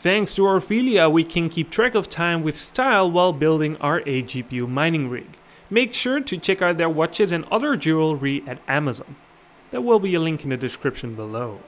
Thanks to Orphelia, we can keep track of time with style while building our 8GPU mining rig. Make sure to check out their watches and other jewelry at Amazon. There will be a link in the description below.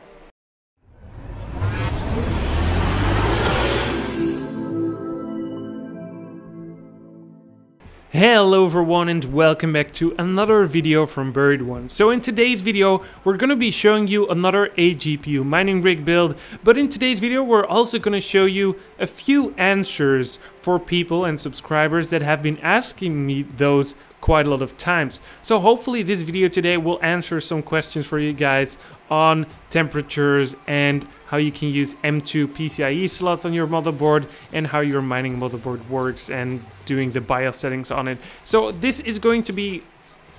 Hello everyone and welcome back to another video from Buried One. So in today's video we're going to be showing you another 8GPU mining rig build but in today's video we're also going to show you a few answers for people and subscribers that have been asking me those quite a lot of times. So hopefully this video today will answer some questions for you guys on temperatures and how you can use M2 PCIe slots on your motherboard and how your mining motherboard works and doing the BIOS settings on it. So this is going to be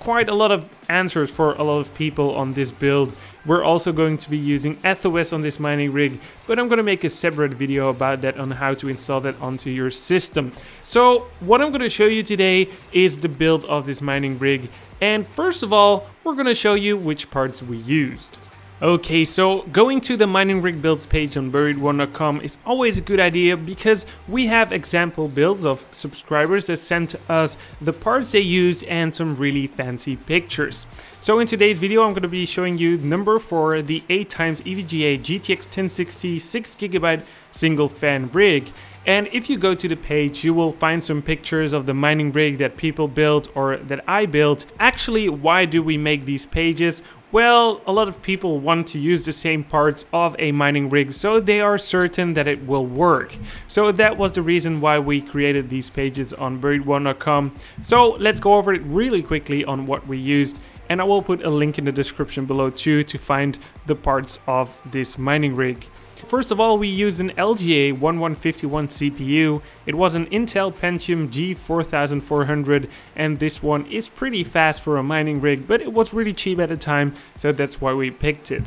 quite a lot of answers for a lot of people on this build. We're also going to be using EthOS on this mining rig, but I'm going to make a separate video about that on how to install that onto your system. So what I'm going to show you today is the build of this mining rig. And first of all, we're going to show you which parts we used. Okay, so going to the mining rig builds page on buriedone.com is always a good idea because we have example builds of subscribers that sent us the parts they used and some really fancy pictures. So in today's video I'm going to be showing you number 4 the 8 times EVGA GTX 1060 6GB single fan rig and if you go to the page, you will find some pictures of the mining rig that people built or that I built. Actually, why do we make these pages? Well, a lot of people want to use the same parts of a mining rig so they are certain that it will work. So that was the reason why we created these pages on buriedone.com. So let's go over it really quickly on what we used and I will put a link in the description below too to find the parts of this mining rig. First of all, we used an LGA 1151 CPU. It was an Intel Pentium G4400 and this one is pretty fast for a mining rig, but it was really cheap at the time, so that's why we picked it.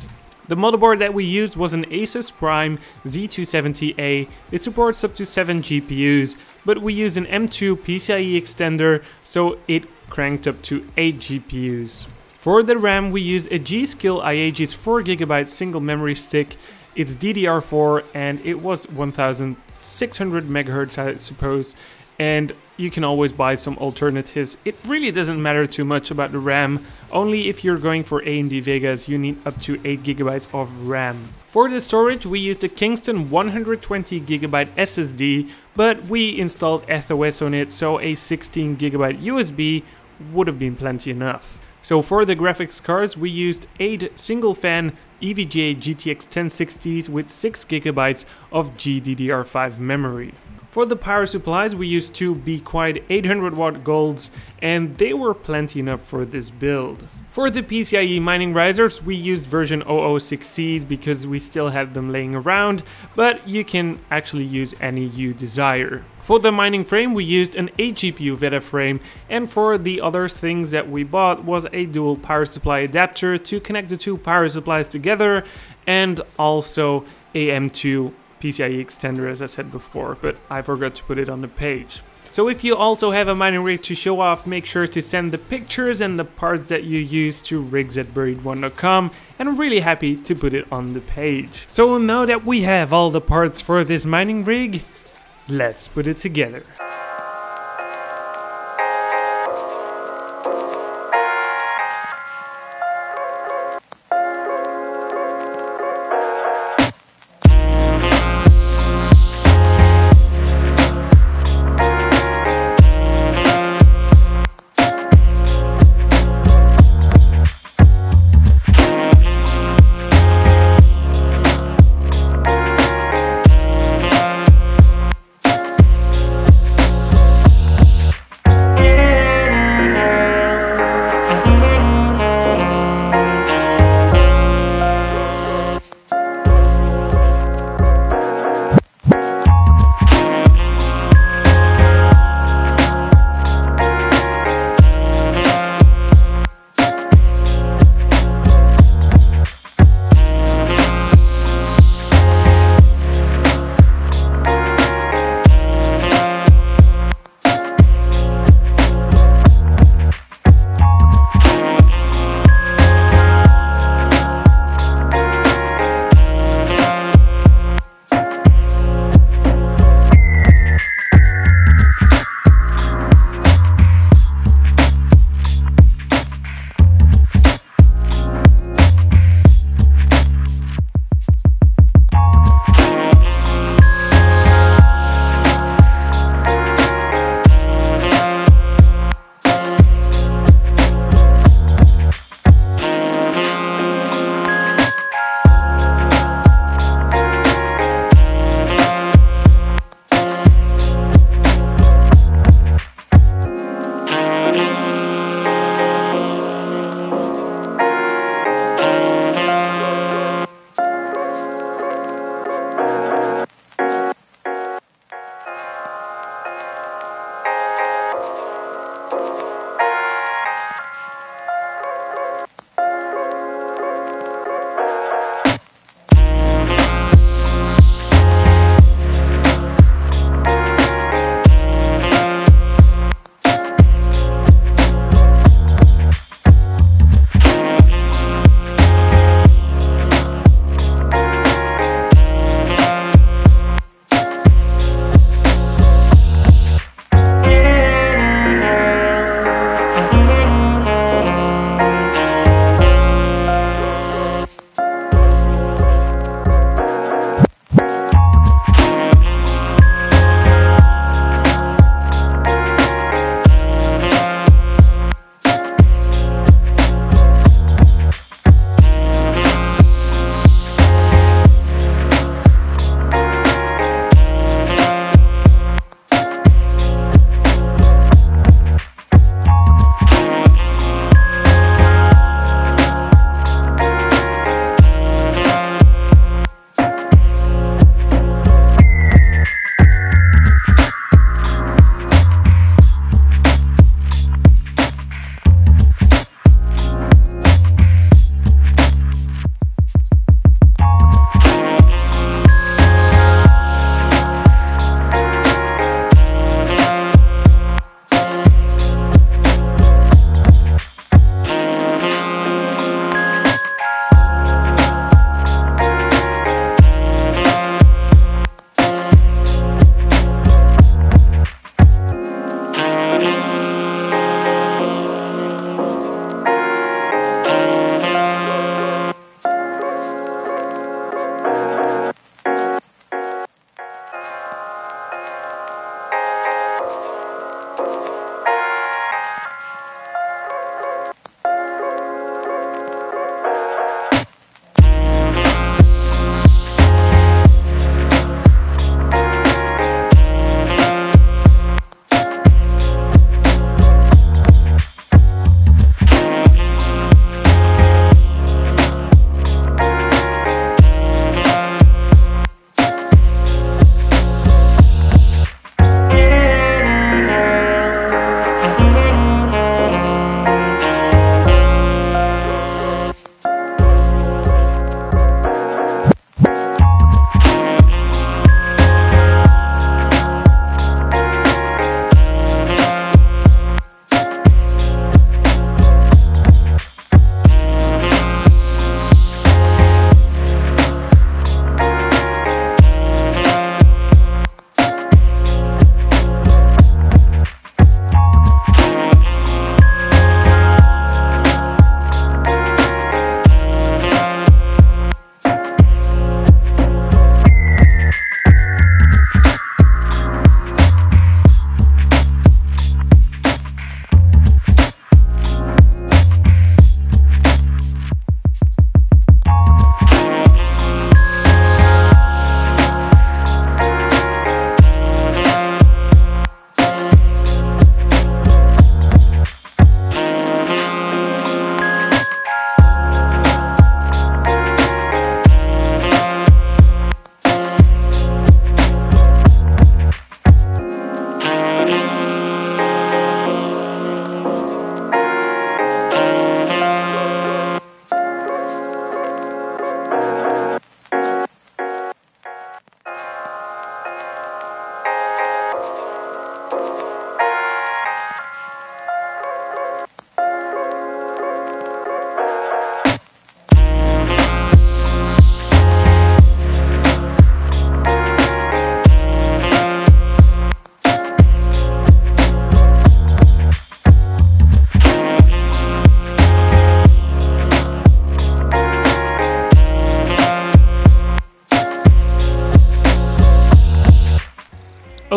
The motherboard that we used was an Asus Prime Z270A. It supports up to 7 GPUs, but we used an M2 PCIe extender, so it cranked up to 8 GPUs. For the RAM, we used a G.Skill Aegis 4GB single memory stick it's DDR4 and it was 1600 megahertz, I suppose. And you can always buy some alternatives. It really doesn't matter too much about the RAM. Only if you're going for AMD Vegas, you need up to 8 gigabytes of RAM. For the storage, we used a Kingston 120 gigabyte SSD, but we installed EthOS on it, so a 16 gigabyte USB would have been plenty enough. So for the graphics cards, we used 8 single fan EVGA GTX 1060s with 6GB of GDDR5 memory. For the power supplies, we used two Be Quiet 800 watt golds, and they were plenty enough for this build. For the PCIe mining risers, we used version 006Cs because we still had them laying around, but you can actually use any you desire. For the mining frame, we used an 8GPU Veddha frame, and for the other things that we bought was a dual power supply adapter to connect the two power supplies together, and also a M2 PCIe extender as I said before, but I forgot to put it on the page. So if you also have a mining rig to show off, make sure to send the pictures and the parts that you use to rigs at buriedone.com and I'm really happy to put it on the page. So now that we have all the parts for this mining rig, Let's put it together.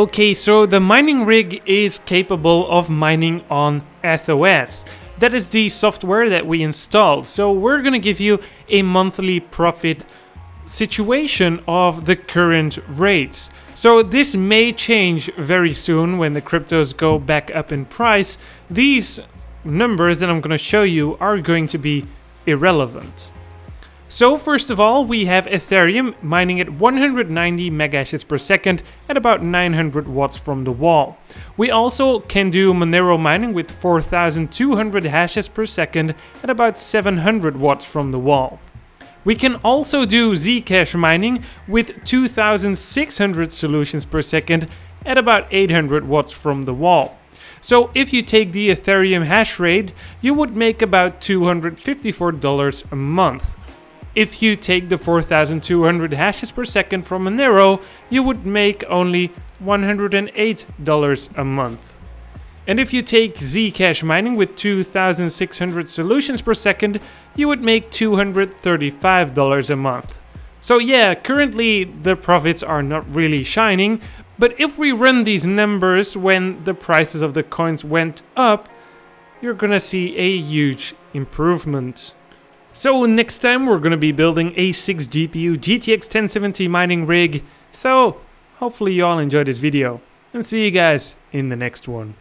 Okay, so the mining rig is capable of mining on EthOS. That is the software that we installed. So we're gonna give you a monthly profit situation of the current rates. So this may change very soon when the cryptos go back up in price. These numbers that I'm going to show you are going to be irrelevant. So first of all, we have Ethereum mining at 190 megahashes per second at about 900 watts from the wall. We also can do Monero mining with 4200 hashes per second at about 700 watts from the wall. We can also do Zcash mining with 2600 solutions per second at about 800 watts from the wall. So if you take the Ethereum hash rate, you would make about $254 a month. If you take the 4200 hashes per second from Monero, you would make only $108 a month. And if you take Zcash mining with 2600 solutions per second, you would make $235 a month. So yeah, currently the profits are not really shining, but if we run these numbers when the prices of the coins went up, you're gonna see a huge improvement. So next time we're gonna be building a 6 GPU GTX 1070 mining rig, so hopefully you all enjoyed this video, and see you guys in the next one.